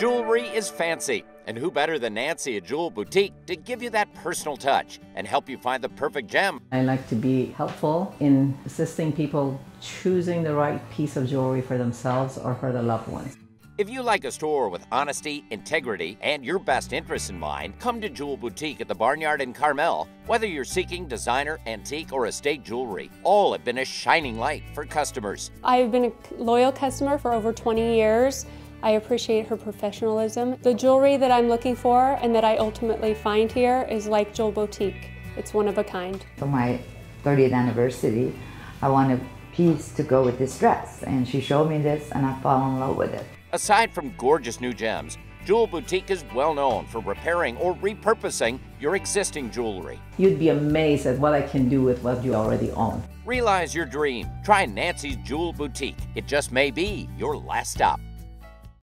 Jewelry is fancy, and who better than Nancy at Jewel Boutique to give you that personal touch and help you find the perfect gem? I like to be helpful in assisting people choosing the right piece of jewelry for themselves or for their loved ones. If you like a store with honesty, integrity, and your best interests in mind, come to Jewel Boutique at the Barnyard in Carmel. Whether you're seeking designer, antique, or estate jewelry, all have been a shining light for customers. I've been a loyal customer for over 20 years. I appreciate her professionalism. The jewelry that I'm looking for and that I ultimately find here is like Jewel Boutique. It's one of a kind. For my 30th anniversary, I want a piece to go with this dress, and she showed me this, and I fell in love with it. Aside from gorgeous new gems, Jewel Boutique is well known for repairing or repurposing your existing jewelry. You'd be amazed at what I can do with what you already own. Realize your dream. Try Nancy's Jewel Boutique. It just may be your last stop.